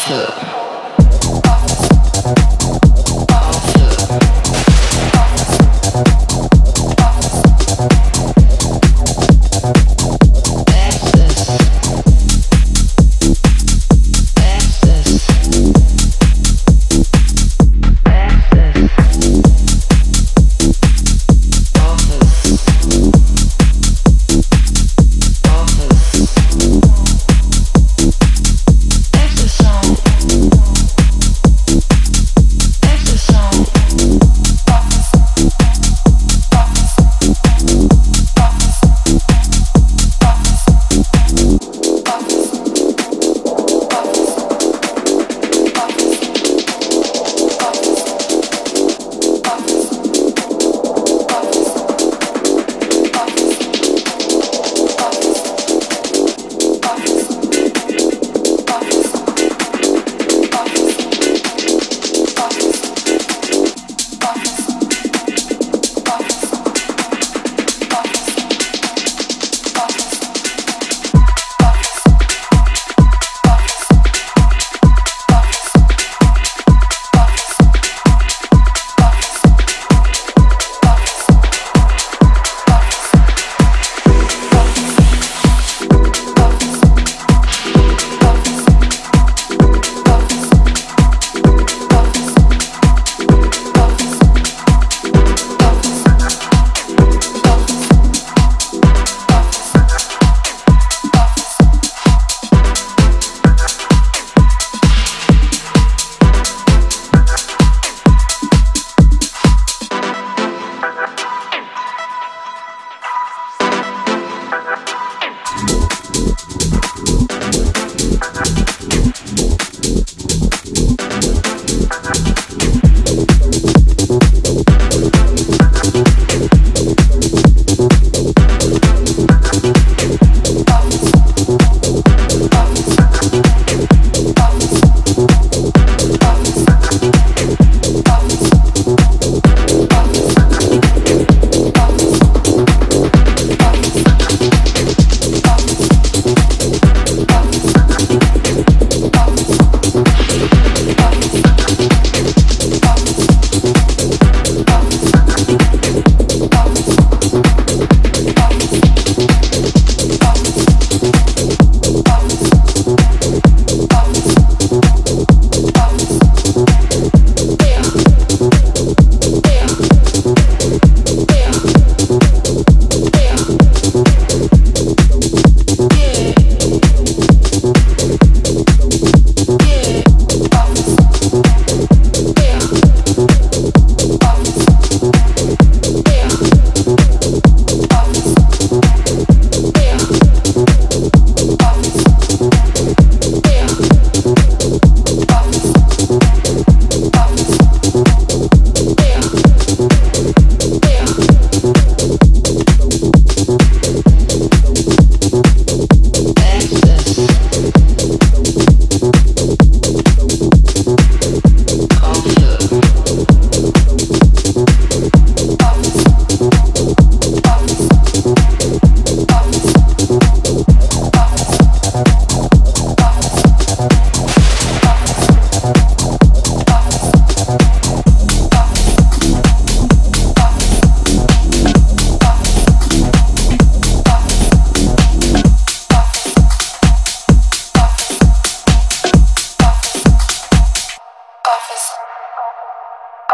是。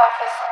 Office,